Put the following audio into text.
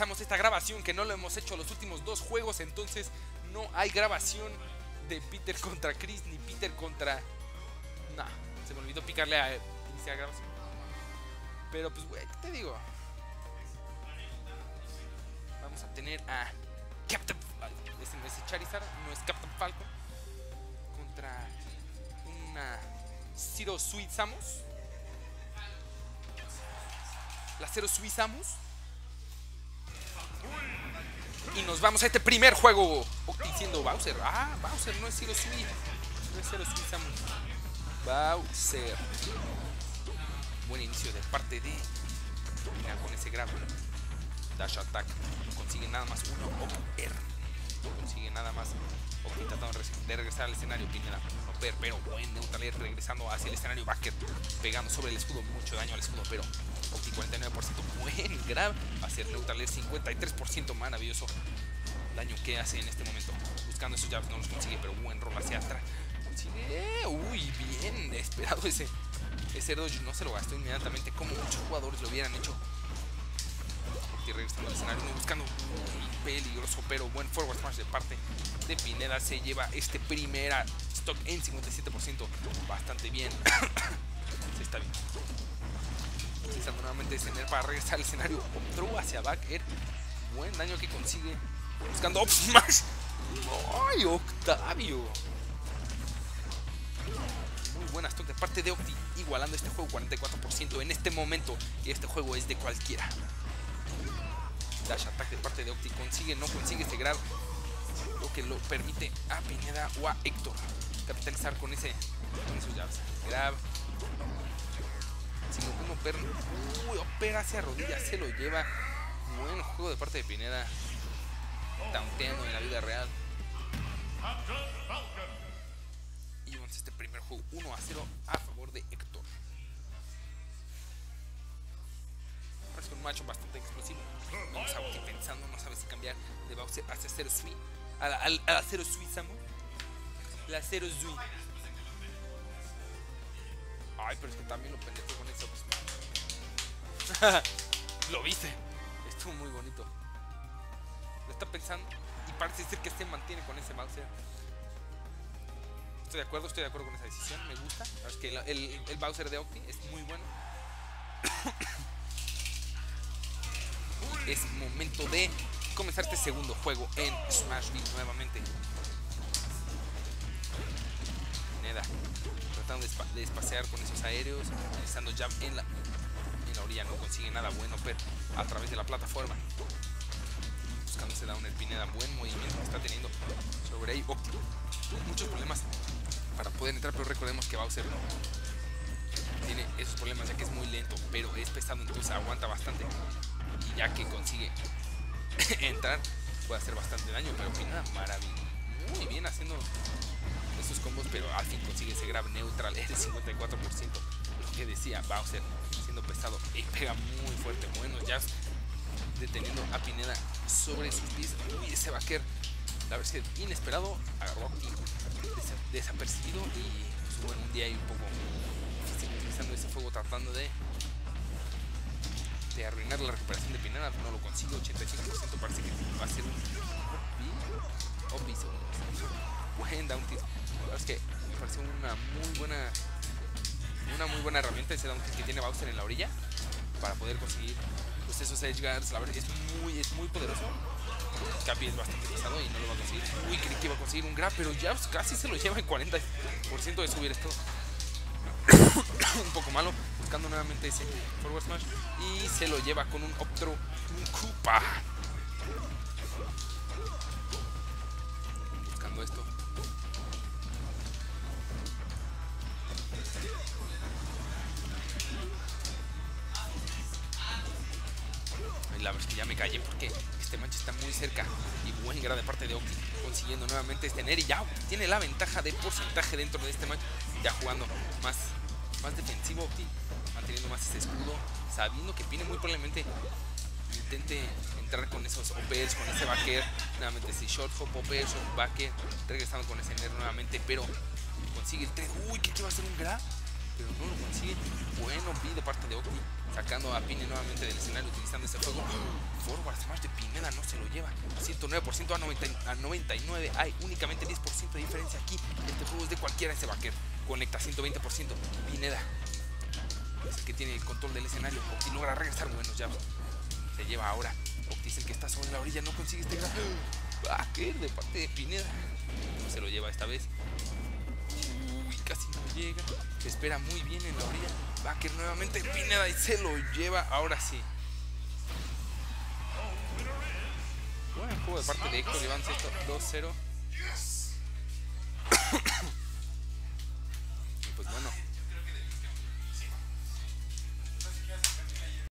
a esta grabación que no lo hemos hecho los últimos dos juegos, entonces no hay grabación de Peter contra Chris ni Peter contra... Nah, se me olvidó picarle a iniciar grabación. Pero pues, güey, ¿qué te digo? Vamos a tener a Captain Falcon. Ese Charizard, no es Captain Falcon. Contra una Zero Sweet Samus. La Zero Sweet Samus. Y nos vamos a este primer juego. Diciendo Bowser. Ah, Bowser, no es Zero Sweet. No es Zero Sweet Samus. Bowser. Buen inicio de parte de. Mira, con ese grab. Dash Attack. Consigue nada más uno. Oper. Consigue nada más. Ok, tratando de regresar al escenario. Pineda. Oper, pero buen neutral regresando hacia el escenario. Backer pegando sobre el escudo. Mucho daño al escudo, pero Opti 49%. Buen grab. Hacia el neutral 53%. Maravilloso daño que hace en este momento. Buscando esos jabs, no los consigue, pero buen rol hacia atrás. Consigue. Uy, bien esperado ese. Ese dodge no se lo gastó inmediatamente como muchos jugadores lo hubieran hecho. Opti regresando al escenario, buscando peligroso, pero buen forward smash de parte de Pineda. Se lleva este primera stock en 57%. Bastante bien. se está bien. Utilizando nuevamente descender para regresar al escenario. Throw hacia back air. Buen daño que consigue. Buscando up smash. ¡Ay, Octavio! Muy buena stock de parte de Opti. Igualando este juego 44% en este momento. Y este juego es de cualquiera. Dash attack de parte de Opti. Consigue, no consigue este grab. Lo que lo permite a Pineda o a Héctor capitalizar con ese con. Grab. Sigue un Oper. Uy, opera hacia rodillas. Se lo lleva. Buen juego de parte de Pineda. Taunteando en la vida real. Y vamos a este primer juego 1 a 0 a favor de Héctor. Macho bastante explosivo. Vamos a aquí pensando, no sabe si cambiar de Bowser hacia 0 Sweet. A la, a la 0 Sweet Samu. La 0 Sweet. Ay, pero es que también lo pendejo con eso. lo viste. Estuvo muy bonito. Lo está pensando y parece ser que se mantiene con ese Bowser. Estoy de acuerdo, estoy de acuerdo con esa decisión, me gusta. Es que el, el, el Bowser de Octi es muy bueno. es momento de comenzar este segundo juego en Smashville nuevamente. Neda tratando de, de espaciar con esos aéreos, utilizando jab en la, en la orilla, no consigue nada bueno, pero a través de la plataforma. Buscando ese downer, Pineda, buen movimiento que está teniendo sobre ahí. Oh, muchos problemas para poder entrar, pero recordemos que Bowser tiene esos problemas ya que es muy lento, pero es pesado, entonces aguanta bastante. Y ya que consigue entrar, puede hacer bastante daño, pero Pineda, maravilloso. Muy bien haciendo esos combos, pero al fin consigue ese grab neutral, el 54%. Lo que decía Bowser, siendo pesado y pega muy fuerte. Buenos jazz, deteniendo a Pineda sobre sus pies. Uy, ese backer, la que inesperado, agarró aquí desapercibido y pues, bueno, un día ahí un poco utilizando ese fuego tratando de de arruinar la recuperación de Pineda, no lo consigue, 85% parece que va a ser un obvi, buen down es que me parece una muy buena una muy buena herramienta ese down que tiene Bowser en la orilla para poder conseguir pues esos edge guards, la verdad es muy, es muy poderoso Capi es bastante pesado y no lo va a conseguir. Uy, creí que iba a conseguir un grab, pero ya casi se lo lleva en 40% de subir esto. Un poco malo, buscando nuevamente ese forward smash y se lo lleva con un Optro, un Koopa. Buscando esto. La verdad es que ya me callé porque este manche está muy cerca y buen grado de parte de Octi consiguiendo nuevamente este Neri ya tiene la ventaja de porcentaje dentro de este match ya jugando más, más defensivo. Octi manteniendo más este escudo sabiendo que Pine muy probablemente intente entrar con esos OPs con ese backer nuevamente ese short hop OP short backer regresando con ese Ner nuevamente pero consigue el 3 uy que va a ser un grab pero no lo consigue bueno B de parte de Octi sacando a Pine nuevamente del escenario utilizando ese fuego forward smash de Pineda no se lo lleva. 109% a, 90, a 99. Hay únicamente 10% de diferencia aquí. Este juego es de cualquiera ese vaquero. Conecta 120%. Pineda es el que tiene el control del escenario. Octi logra regresar. Bueno, ya se lleva ahora. Octi es que está sobre la orilla. No consigue este gran. Backer de parte de Pineda. No se lo lleva esta vez llega, espera muy bien en la orilla. Baker nuevamente Pineda y se lo lleva ahora sí. Buen juego de parte de Héctor Iván, 2-0. y pues bueno,